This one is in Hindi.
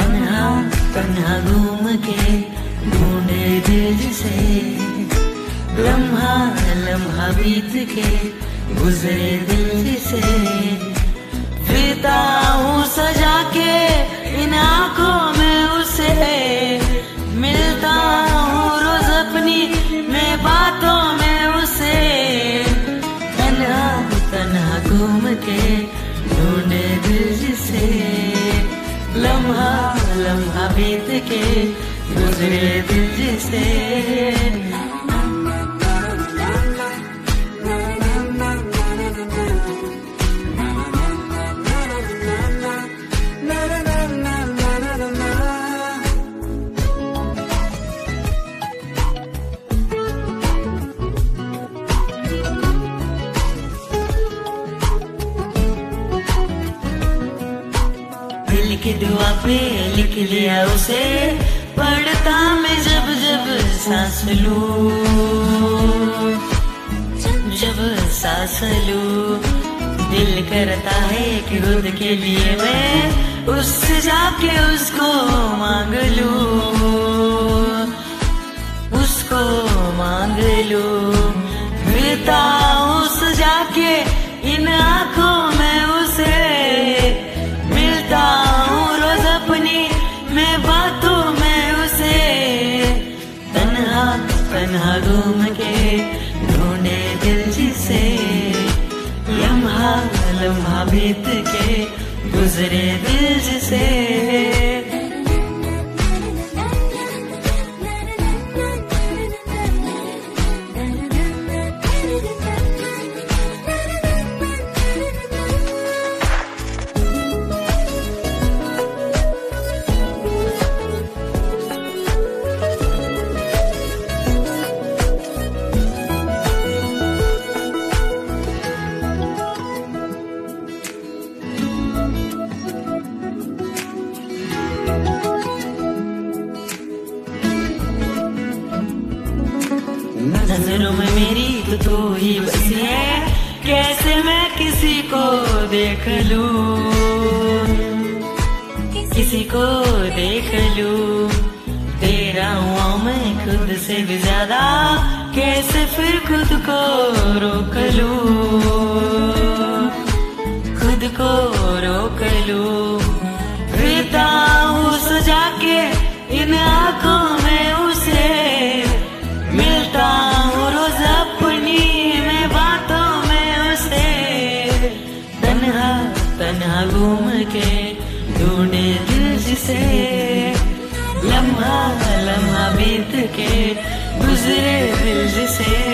तन्हा तन्हा घूम के ढूंढे दिल से। लम्हा लम्हा बीत के गुजरे दिल से। फिरता हूँ सजा के इन आँखों में उसे। मिलता हूँ रोज अपनी मैं बातों में उसे। तन्हा तन्हा घूम के ढूंढे दिल से। लम्हा लम्हा बीत के गुजरे दिल से। की दुआ पे लिख लिया उसे, पढ़ता मैं जब जब सांस लू। जब जब सांस लू, दिल करता है कि खुद के लिए मैं उससे जाके उसको मांग लूँ। तन्हा तन्हा घूम के ढूंढे दिल जिसे लम्हा लम्हा बीत के गुजरे दिल जिसे। नज़रों में मेरी तो तू ही बसी है। कैसे मैं किसी को देख लूँ? किसी को देख लूँ? तेरा हुआ मैं खुद से भी ज़्यादा। कैसे फिर खुद को रोक लूँ? के ढूंढे दिल जिसे। लम्हा लम्हा बीत के गुजरे दिल जिसे।